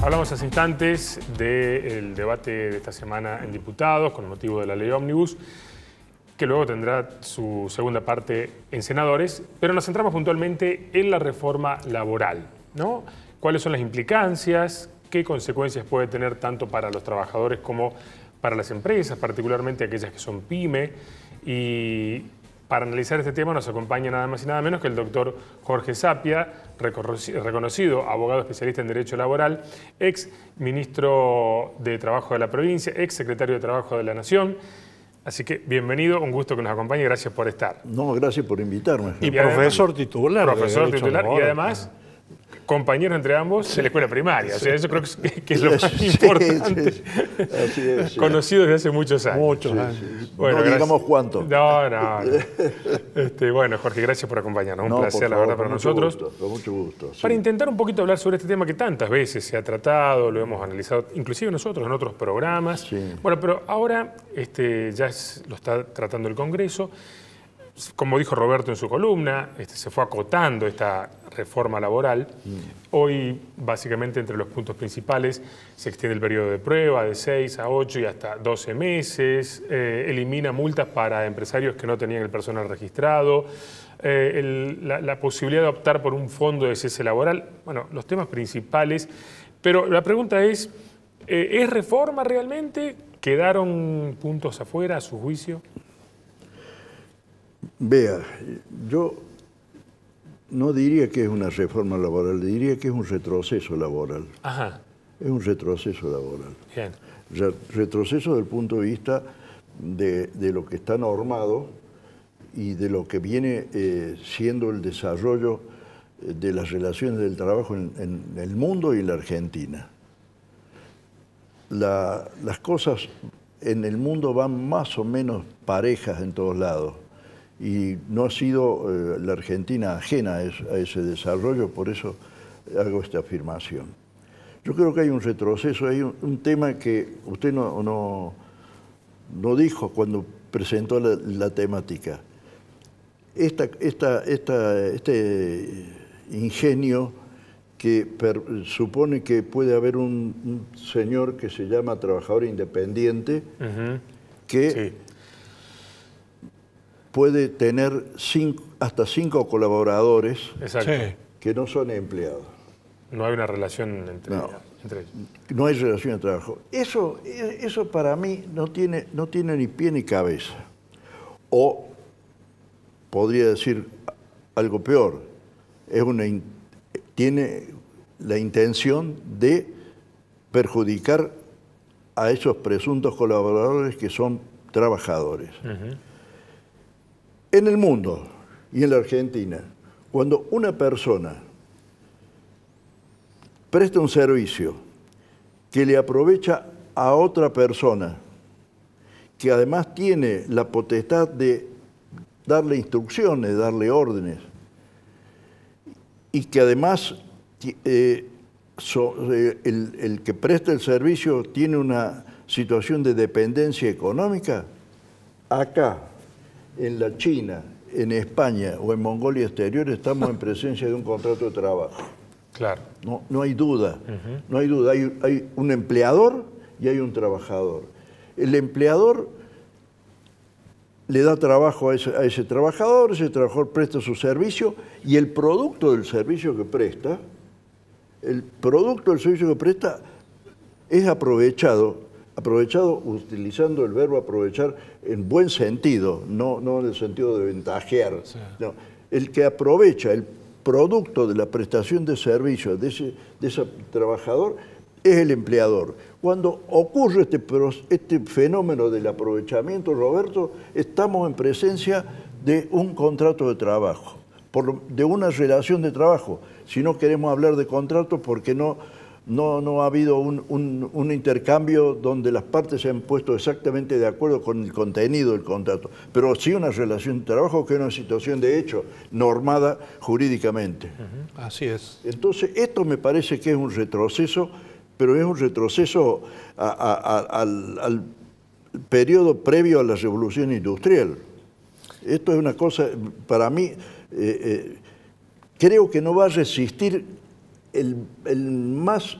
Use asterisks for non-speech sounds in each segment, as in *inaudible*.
Hablamos hace instantes del debate de esta semana en diputados con motivo de la ley ómnibus, que luego tendrá su segunda parte en senadores, pero nos centramos puntualmente en la reforma laboral. ¿no? ¿Cuáles son las implicancias? ¿Qué consecuencias puede tener tanto para los trabajadores como para las empresas, particularmente aquellas que son pyme? Y para analizar este tema nos acompaña nada más y nada menos que el doctor Jorge Sapia, reconocido abogado especialista en Derecho Laboral, ex ministro de Trabajo de la provincia, ex secretario de Trabajo de la Nación. Así que bienvenido, un gusto que nos acompañe, gracias por estar. No, gracias por invitarme. Y, profesor titular. Profesor titular y además compañeros entre ambos en la escuela primaria. O sea, eso creo que, es lo más importante. Conocido desde hace muchos años. Muchos años. Bueno, no digamos cuánto. No, no. *laughs* Este, bueno, Jorge, gracias por acompañarnos. Un placer, la verdad, para nosotros. con mucho gusto. Para intentar un poquito hablar sobre este tema que tantas veces se ha tratado, lo hemos analizado, inclusive nosotros en otros programas. Bueno, pero ahora este, ya lo está tratando el Congreso como dijo Roberto en su columna, este, se fue acotando esta reforma laboral. Mm. Hoy, básicamente, entre los puntos principales, se extiende el periodo de prueba de 6 a 8 y hasta 12 meses, eh, elimina multas para empresarios que no tenían el personal registrado, eh, la, posibilidad de optar por un fondo de cese laboral, bueno, los temas principales. Pero la pregunta es, eh, ¿es reforma realmente? ¿Quedaron puntos afuera a su juicio? Vea, yo no diría que es una reforma laboral, diría que es un retroceso laboral. Ajá. Es un retroceso laboral. Bien. Retroceso desde el punto de vista de, lo que está normado y de lo que viene eh, siendo el desarrollo eh, de las relaciones del trabajo en, el mundo y en la Argentina. las cosas en el mundo van más o menos parejas en todos lados y no ha sido eh, la Argentina ajena a, ese desarrollo, por eso hago esta afirmación. Yo creo que hay un retroceso, hay un, tema que usted no, no, dijo cuando presentó la, temática. Esta, esta, este ingenio que supone que puede haber un, señor que se llama trabajador independiente, que puede tener hasta cinco colaboradores que no son empleados. No hay una relación entre, no, ellos. No hay relación de trabajo. Eso, eso para mí no tiene, no tiene ni pie ni cabeza. O podría decir algo peor, es una, tiene la intención de perjudicar a esos presuntos colaboradores que son trabajadores. En el mundo y en la Argentina, cuando una persona presta un servicio que le aprovecha a otra persona, que además tiene la potestad de darle instrucciones, darle órdenes, y que además eh, eh, el, el que presta el servicio tiene una situación de dependencia económica, acá en la China, en España o en Mongolia Exterior estamos en presencia de un contrato de trabajo. Claro. No, no hay duda, no hay duda. Hay, un empleador y hay un trabajador. El empleador le da trabajo a ese, a ese trabajador, ese trabajador presta su servicio y el producto del servicio que presta, el producto del servicio que presta es aprovechado aprovechado utilizando el verbo aprovechar en buen sentido, no, no en el sentido de ventajear. el que aprovecha el producto de la prestación de servicios de ese, de ese trabajador es el empleador. Cuando ocurre este, este fenómeno del aprovechamiento, Roberto, estamos en presencia de un contrato de trabajo, por, de una relación de trabajo. Si no queremos hablar de contrato porque no no, no ha habido un, intercambio donde las partes se han puesto exactamente de acuerdo con el contenido del contrato, pero sí una relación de trabajo que es una situación de hecho normada jurídicamente. Así es. Entonces, esto me parece que es un retroceso, pero es un retroceso al, periodo previo a la revolución industrial. Esto es una cosa, para mí, eh, eh, creo que no va a resistir el, más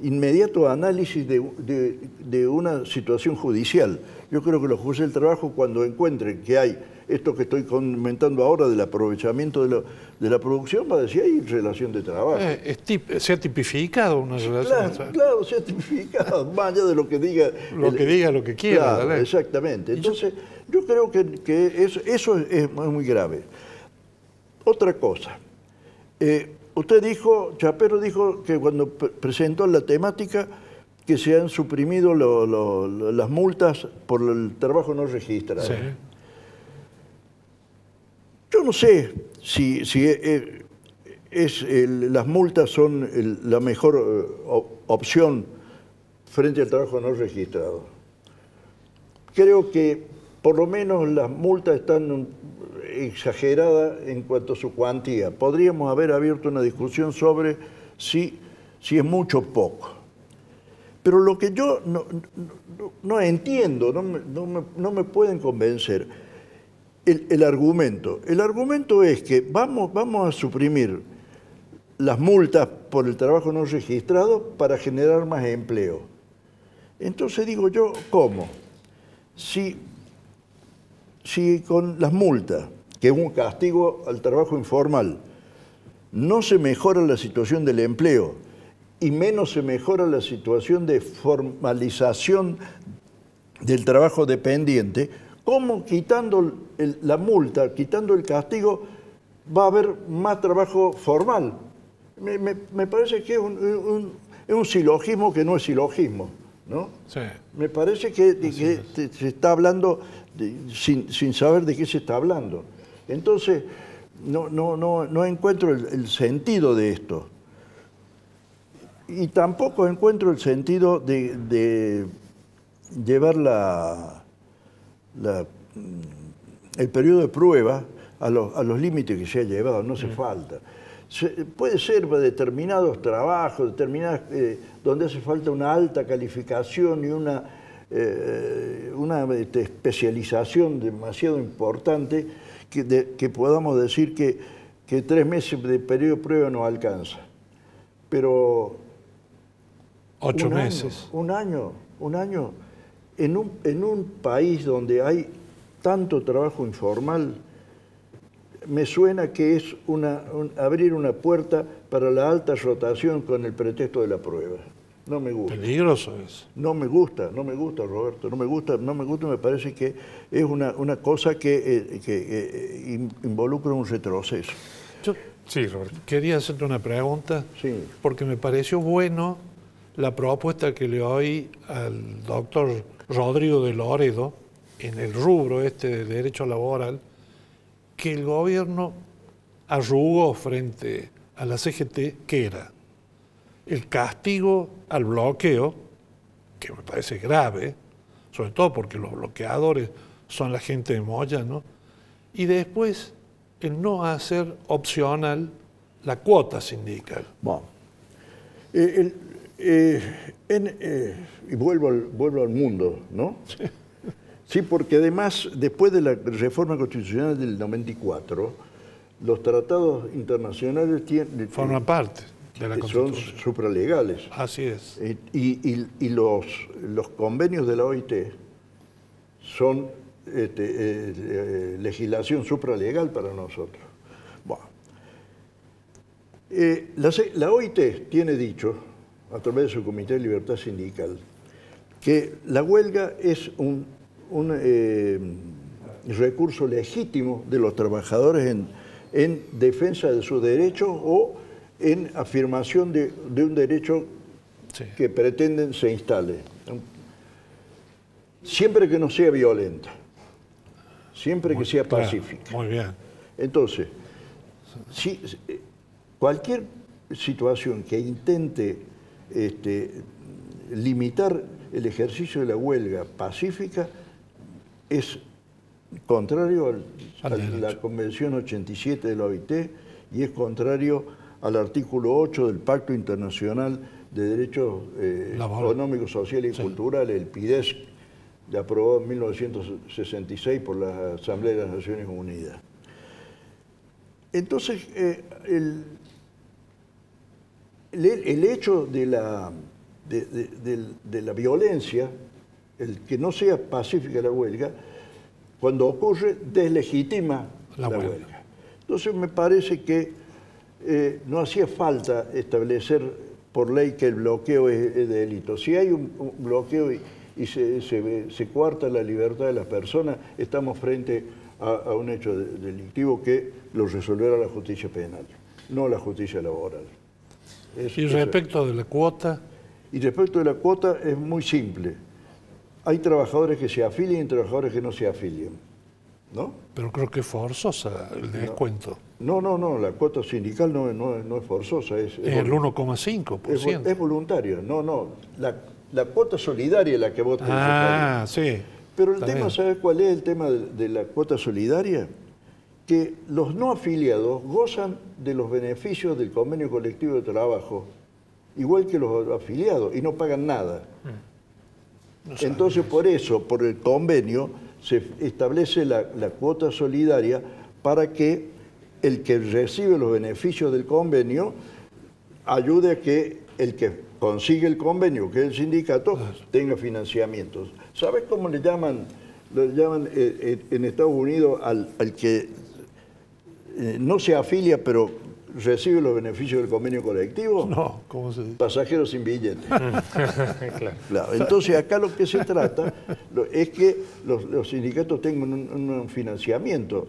inmediato análisis de, una situación judicial. Yo creo que los jueces del trabajo cuando encuentren que hay esto que estoy comentando ahora del aprovechamiento de, la producción, va a decir hay relación de trabajo. Eh, se ha tipificado una relación claro, de trabajo. Claro, se ha tipificado, *laughs* más allá de lo que diga... Lo que diga, lo que quiera. Claro, exactamente. Entonces, yo, creo que, eso, es muy grave. Otra cosa. Eh, usted dijo, Chapero dijo que cuando presentó la temática que se han suprimido las multas por el trabajo no registrado. Yo no sé si, eh, es, las multas son la mejor eh, opción frente al trabajo no registrado. Creo que por lo menos las multas están exageradas en cuanto a su cuantía. Podríamos haber abierto una discusión sobre si, si es mucho o poco. Pero lo que yo no, entiendo, no me pueden convencer, el, argumento. El argumento es que vamos, vamos a suprimir las multas por el trabajo no registrado para generar más empleo. Entonces digo yo, ¿cómo? Si, si con las multas, que un castigo al trabajo informal, no se mejora la situación del empleo y menos se mejora la situación de formalización del trabajo dependiente, ¿Cómo quitando la multa, quitando el castigo, va a haber más trabajo formal? Me, parece que es un, silogismo que no es silogismo. ¿no? Me parece que, se está hablando sin, saber de qué se está hablando. Entonces, no, no, no, no encuentro el, sentido de esto. Y tampoco encuentro el sentido de, de llevar la, Mm, el periodo de prueba a los, límites que se ha llevado, no hace falta. puede ser para determinados trabajos, determinadas, eh, donde hace falta una alta calificación y una, eh, una este, especialización demasiado importante que, podamos decir que, que, tres meses de periodo de prueba no alcanza. Pero... Ocho meses. un año, un año en un, país donde hay tanto trabajo informal, me suena que es una, abrir una puerta para la alta rotación con el pretexto de la prueba. No me gusta. Peligroso es. No me gusta, no me gusta, Roberto. No me gusta, no me gusta, me parece que es una, cosa que, eh, eh, involucra un retroceso. Yo sí, Roberto. quería hacerte una pregunta, sí. porque me pareció bueno la propuesta que le oí al doctor Rodrigo de Loredo, en el rubro este de derecho laboral, que el gobierno arrugó frente a la CGT, que era el castigo al bloqueo, que me parece grave, sobre todo porque los bloqueadores son la gente de Moya, ¿no? Y después el no hacer opcional la cuota sindical. Bueno, eh, eh, eh, y vuelvo al, vuelvo al mundo, ¿no? *laughs* Sí. porque además, después de la reforma constitucional del 94, los tratados internacionales tienen... Forman parte de la Constitución. Son supralegales. Así es. Eh, y, los, los convenios de la OIT son este, legislación supralegal para nosotros. Bueno. la, la OIT tiene dicho a través de su Comité de Libertad Sindical, que la huelga es un, eh, recurso legítimo de los trabajadores en, defensa de sus derechos o en afirmación de, un derecho que pretenden se instale. Siempre que no sea violenta, siempre que sea pacífica. muy bien. Entonces, si, cualquier situación que intente este, limitar el ejercicio de la huelga pacífica es contrario a la Convención 87 de la OIT y es contrario al artículo 8 del Pacto Internacional de Derechos eh, Económicos, Sociales y Culturales, el PIDES, aprobado en 1966 por la Asamblea de las Naciones Unidas. Entonces, eh, el, el, hecho de la, de, la violencia, el que no sea pacífica la huelga, cuando ocurre, deslegitima la, huelga. Entonces me parece que eh, no hacía falta establecer por ley que el bloqueo es, delito. Si hay un, bloqueo y, se, se, cuarta la libertad de las personas, estamos frente a, un hecho delictivo que lo resolverá la justicia penal, no la justicia laboral. y respecto de la cuota... Y respecto de la cuota es muy simple. Hay trabajadores que se afilian y trabajadores que no se afilian. ¿No? Pero creo que es forzosa el descuento. No, no, no, la cuota sindical no, no, es forzosa. Es, es, el 1,5%. Es, es, voluntario, no, no. La, la, cuota solidaria es la que vota Ah, sí. Pero el tema, ¿sabes cuál es el tema de, la cuota solidaria? Que los no afiliados gozan de los beneficios del convenio colectivo de trabajo, igual que los afiliados, y no pagan nada. Mm. Entonces, por eso, por el convenio, se establece la, cuota solidaria para que el que recibe los beneficios del convenio ayude a que el que consigue el convenio, que es el sindicato, tenga financiamientos. ¿Sabes cómo le llaman, le llaman eh, eh, en Estados Unidos al, que eh, no se afilia pero recibe los beneficios del convenio colectivo? No, ¿cómo se dice? Pasajeros sin billete. *laughs* claro. Entonces acá lo que se trata es que los, sindicatos tengan un, financiamiento.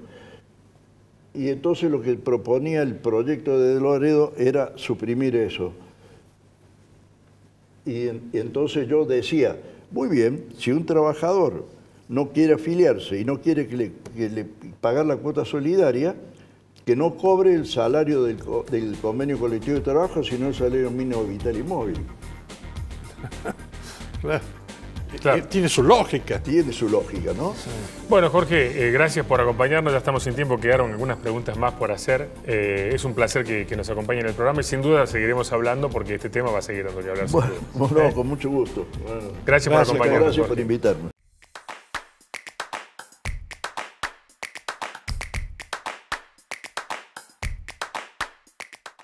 Y entonces lo que proponía el proyecto de Loredo era suprimir eso. y entonces yo decía, muy bien, si un trabajador no quiere afiliarse y no quiere que le, pagar la cuota solidaria, que no cobre el salario del, convenio colectivo de trabajo, sino el salario mínimo vital y móvil. *laughs* Tiene su lógica. Tiene su lógica, ¿no? Bueno, Jorge, eh, gracias por acompañarnos. Ya estamos sin tiempo, quedaron algunas preguntas más por hacer. Eh, es un placer que, nos acompañe en el programa y sin duda seguiremos hablando porque este tema va a seguir dando que hablar. Bueno, *laughs* con mucho gusto. gracias, por acompañarnos. Gracias por invitarme.